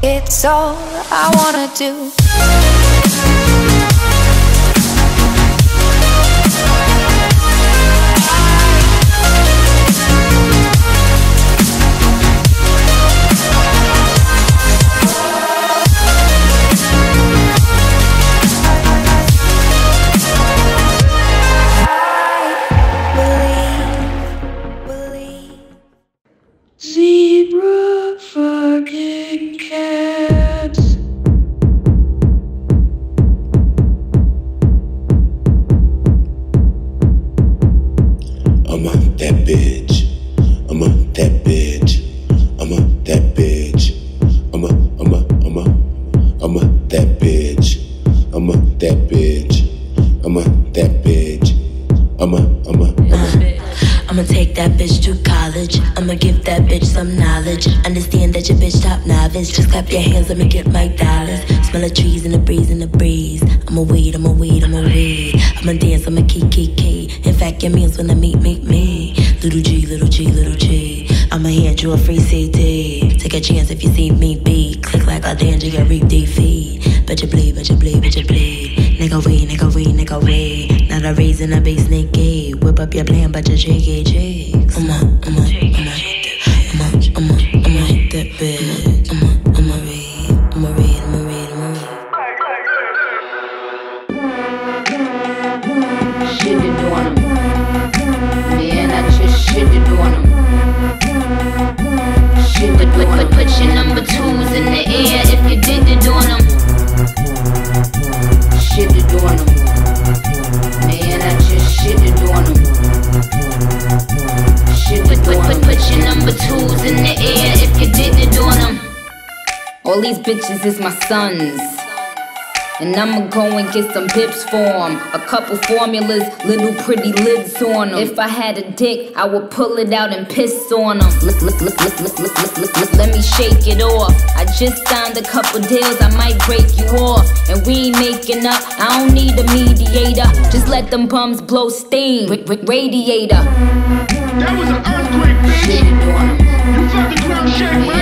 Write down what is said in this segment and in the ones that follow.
It's all I wanna do. Zebra fucking that bitch. I'm a that bitch. I'm a I'm a I'm a I'ma take that bitch to college. I'ma give that bitch some knowledge. Understand that your bitch top novice. Just clap your hands, let me get my dollars. Smell the trees in the breeze, in the breeze. I'ma weed, I'ma weed, I'ma weed. I'ma dance, I'ma key, key, key. In fact, your meals when I meet, meet me. Little G, little G, little G. I'ma hand you a free CD. Take a chance if you see me be. Click like a danger, you reap defeat. Bet you bleed, bet you bleed, bet you bleed. Nigga, way, nigga, way, nigga, way. Not a raise and a base, nigga. Whip up your plan, but you shake it, shake. All these bitches is my sons. And I'ma go and get some pips for 'em. A couple formulas, little pretty lids on 'em. If I had a dick, I would pull it out and piss on 'em. Look, look, look, look, look, look, look, look, look, let me shake it off. I just signed a couple deals, I might break you off. And we ain't making up, I don't need a mediator. Just let them bums blow steam. Ra- ra- radiator. That was an earthquake, bitch. You felt the ground shake,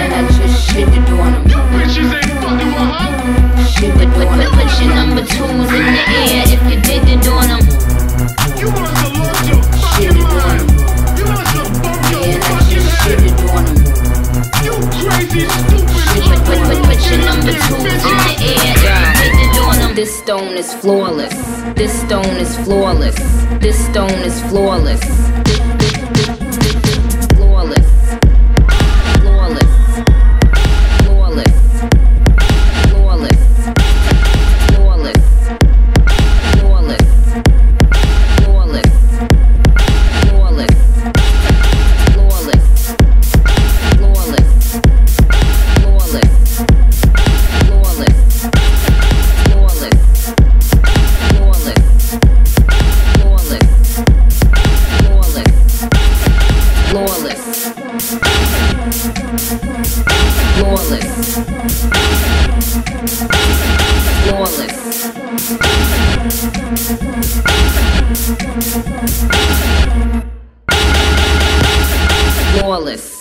stone is flawless. This stone is flawless. This stone is flawless. Flawless. Flawless. Flawless. Flawless. Flawless.